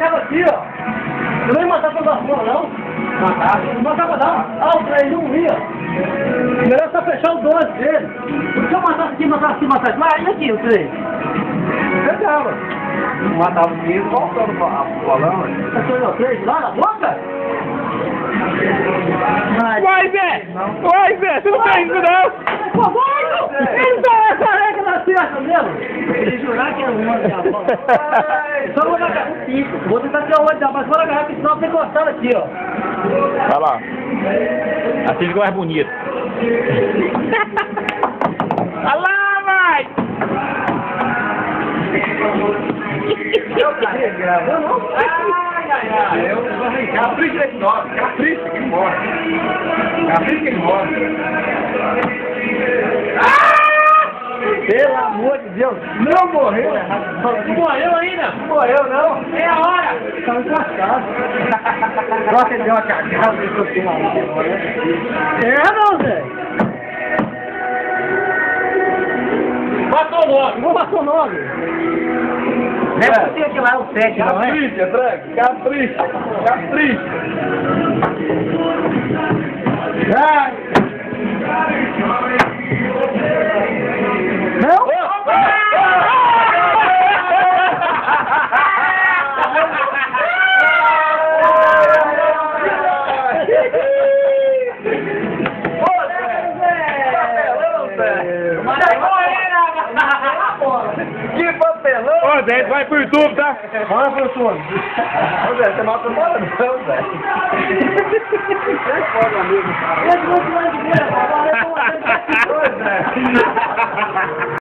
acaba aqui, ó. Eu não ia matar todas as mãos, não. Matar? Não matava, não. Ah, o trem não ia. Melhor só fechar o 12 dele. Porque eu matasse aqui, matasse aqui, matasse lá, e aqui o trem? Fechava. Matava o tiro, voltando para o bolão. Fechou o trem lá na boca? Vai, Zé! Vai, Zé! Você não fez isso, não! Por favor, ele tá jurar que é um olho da bola. Só vou vou tentar tirar o olho bola, vou na garrafa, senão você encostando aqui, ó. Vai lá. Assim fica mais bonito. Olha lá, vai! Eu carregava. Eu não. Ai, ai. Eu vou arrancar. Capricha. Capricha que morre. Capricha que morre. Deus. Não morreu. Não morreu ainda? Não morreu, não. É a hora. Tá que ele deu uma cagada. É, não, Zé. Matou logo. Vou o nome. Não é possível que lá é o 7, não é? Capricha, Frank. Capricha. Capricha. Que papelão! Ô, Zé, vai pro YouTube, tá? Bora, professor. Ô, Zé, você mata o bola não. Você é foda, amigo. De agora eu vou Ô, Zé.